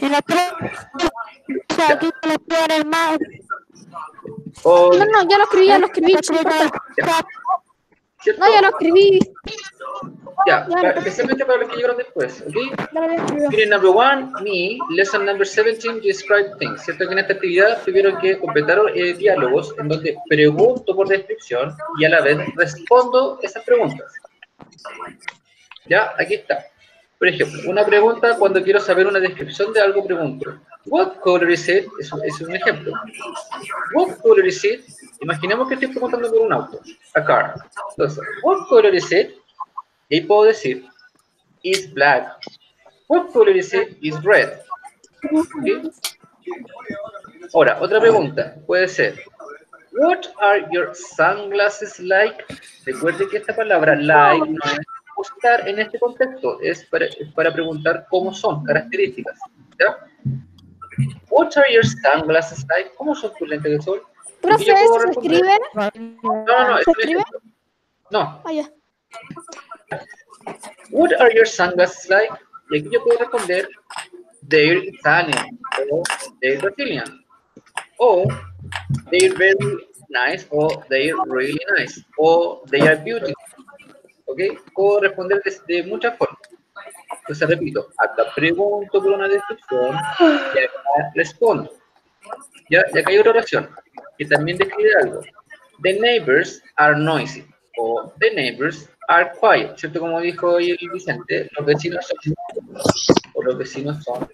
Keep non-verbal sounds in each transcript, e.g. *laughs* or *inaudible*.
Y la aquí te lo pones más. O, No, no, ya lo escribí, ya lo escribí. no ya lo escribí. Ya, especialmente para los que llegaron después, ¿ok? Miren, number one, me, lesson number 17, describe things. ¿Cierto que en esta actividad tuvieron que completar eh, diálogos en donde pregunto por descripción y a la vez respondo esas preguntas? Ya, aquí está. Por ejemplo, una pregunta cuando quiero saber una descripción de algo, pregunto, What color is it? Es, un- ejemplo. What color is it? Imaginemos que estoy preguntando por un auto, a car. Entonces, what color is it? Y puedo decir, is black. What color is it? Is red. Ahora, otra pregunta puede ser, What are your sunglasses like? Recuerde que esta palabra like gustar en este contexto, es para, es para preguntar cómo son, características. ¿ya? What are your sunglasses like? ¿Cómo son tus lentes de sol? Profe, yo puedo ¿eso se escribe? No, no, no, ¿Se escribe? No, Ah, ya. What are your sunglasses like? Y aquí yo puedo responder, they're Italian, o they're Brazilian, o they're very nice, o they're really nice, o they are beautiful. ¿Ok? Puedo responder de, de muchas formas. Entonces repito, acá pregunto por una descripción y acá respondo. Ya, y acá hay otra oración que también describe algo. The neighbors are noisy o the neighbors are quiet, ¿cierto? Como dijo hoy el Vicente, los vecinos son o los vecinos son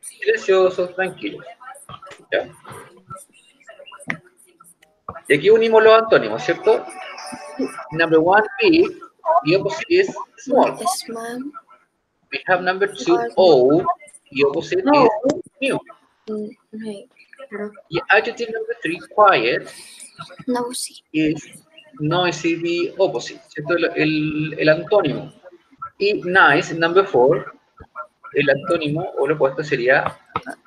silenciosos, tranquilos. ¿Ya? Y aquí unimos los antónimos, ¿cierto? Number one, big, the opposite is small. Small. We have number two, old, the opposite No. is new. Mm, right. Y adjective number three, quiet, no, sí. is noisy, the opposite, ¿cierto? El, el, el antónimo. Y nice, number four, el antónimo o lo opuesto sería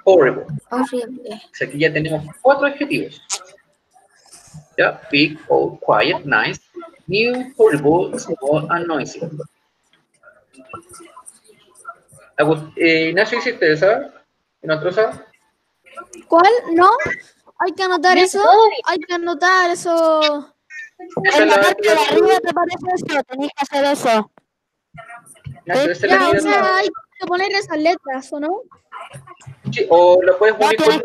horrible. Horrible. O sea, aquí ya tenemos cuatro adjetivos. ¿Ya? Big, old, quiet, nice, new, horrible, small, and noisy. Eh, Ignacio, ¿hiciste esa? ¿En otro esa? ¿Cuál? ¿No? Hay que anotar eso. Hay que anotar eso. Esa En la parte de arriba te parece eso, tenés que hacer eso. Ignacio, esa es la Ya, o sea, hay que poner esas letras, ¿o no? Sí, o lo puedes unir con-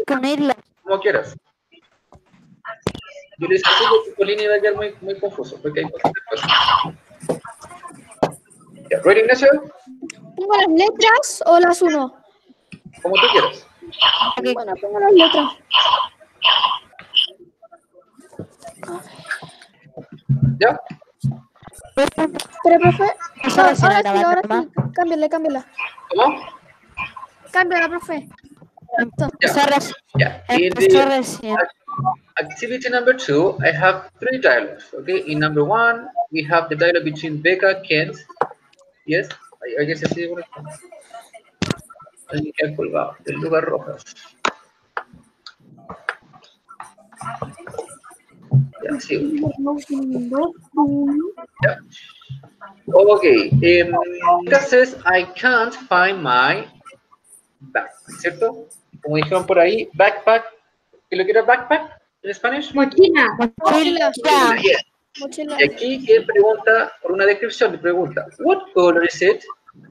como quieras. Yo le porque con línea iba a quedar muy, muy confuso, porque hay cosas después. Ya, ¿Ready, Ignacio? ¿Pongo las letras o las uno? Como tú quieras. Bueno, pongo las letras. ¿Ya? Pero, profe, no, ahora sí, ahora sí. Cámbiala, cámbiala. ¿Cómo? Cámbiala, profe. Listo. Ya. In empezó recién. Activity number two, I have three dialogues. Okay. In number one, we have the dialogue between Becca, Kent. Yes. I, I guess así por esto. Alguien que colgado. El lugar. Ya, sí. Ya. Okay. Um, Becca says I can't find my bag. ¿Cierto? Como dijeron por ahí, backpack. ¿Qué lo que backpack en español? Mochila. Mochila. Ya. Yes. Mochila. Y aquí él pregunta, por una descripción, le pregunta, what color is it?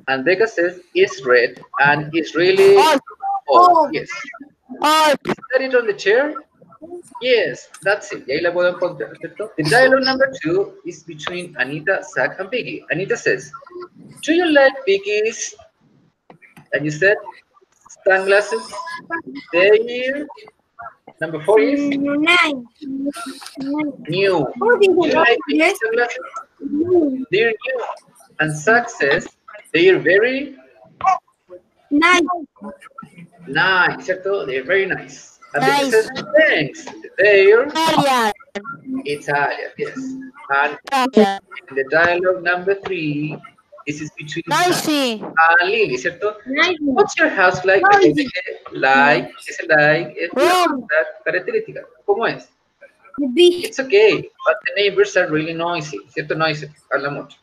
And Becca says, it's red, and it's really Oh. old. Oh. Yes. Oh, Is that it on the chair? Yes, that's it. Y ahí la puedo encontrar, ¿cierto? The dialogue number two is between Anita, Zach, and Vicky. Anita says, do you like Vicky's? And you said, sunglasses? There. Number four is Nine. new. Do you dice, like yes. They're new. And success, they're very Nine. nice, ¿cierto? They're very nice. And Nice. says, thanks. They're Italian. Italian, yes. And in the dialogue number three, this is between Noisy. and Lily, ¿cierto? Nine. What's your house like? Noisy. Like, es el like, es la característica. ¿Cómo es? It's okay, but the neighbors are really noisy, ¿cierto? Noisy, habla mucho.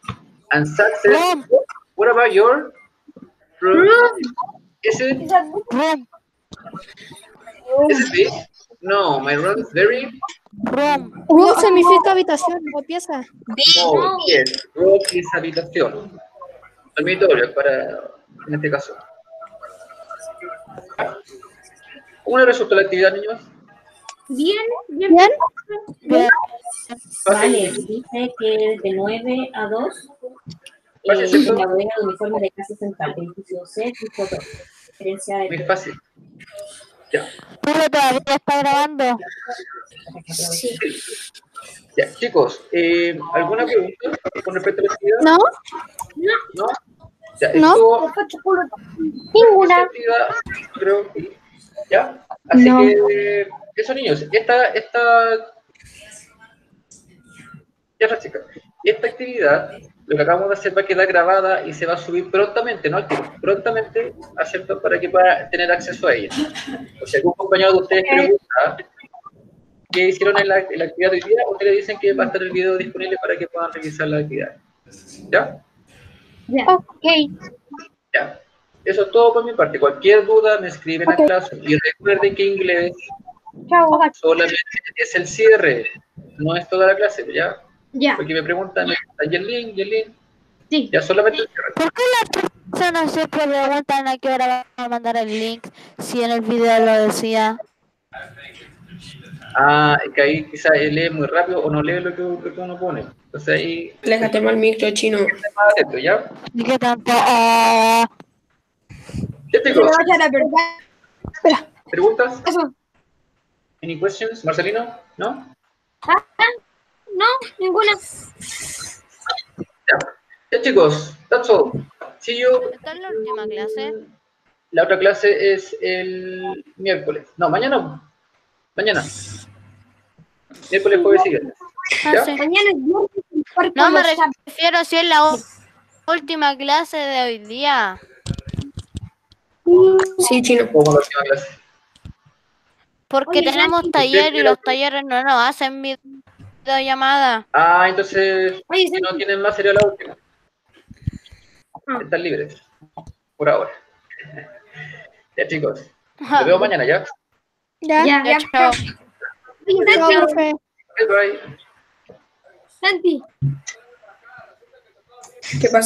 And Zach says, Room. what about your room? Room. Is it, Room. is it big? No, my room is very Room. Room significa habitación o pieza. small. Yes, room is habitación. Dormitorio para, en este caso. ¿Cómo le resultó la actividad, niños? Bien, bien. Bien. Bien. Vale, dice que de 9 a 2 Vale, eh, la bodega de uniforme de clase central, edificio C, piso 2. Referencia de Muy fácil. Ya, Pero todavía está grabando. para que aprovechen. Ya. Chicos, eh, ¿alguna pregunta con respecto a la actividad? ¿No? ¿No? Ya, No. estuvo- Ninguna. creo que ya. Así No. que, eso niños, esta, esta, ya chica, esta actividad, lo que acabamos de hacer va a quedar grabada y se va a subir prontamente, no prontamente, ¿cierto? Para que pueda tener acceso a ella. O si algún compañero de ustedes pregunta qué hicieron en la, en la actividad de hoy día, ustedes le dicen que va a estar el video disponible para que puedan revisar la actividad. ¿Ya? Ok. Ya. Eso es todo por mi parte. Cualquier duda me escriben a clase. Y recuerden que inglés Chao. solamente es el cierre, no es toda la clase, ¿ya? Ya. Porque me preguntan, ¿está Yerlin? Yerlin? Sí. Ya solamente el cierre. ¿Por qué las personas siempre preguntan a qué hora van a mandar el link si en el video lo decía? Ah, es que ahí quizás lee muy rápido o no lee lo que, lo que uno pone. Entonces ahí, Aléjate mal micro chino. ¿ya? ¿Y qué tanto? Ah, ¿Ya Se chicos? me vaya la verdad. ¿Preguntas? Eso. ¿Any questions? ¿Marcelino? ¿No? No, ninguna. Ya. Ya chicos, that's all. See you. ¿Esta es la última clase? La otra clase es el miércoles. No, mañana. Mañana. Miércoles, jueves. Ah, es viernes. cuerpo No me refiero si es la última clase de hoy día. Sí, chino. Porque Oye, tenemos taller y los talleres no nos hacen videollamada. Ah, entonces, Oye, si no tienen más, sería la última. Ah. Están libres. Por ahora. *laughs* Ya, chicos. Nos *laughs* vemos mañana, ¿ya? Ya. Ya, Ya, ya. chao. Santi. ¿Qué pasa?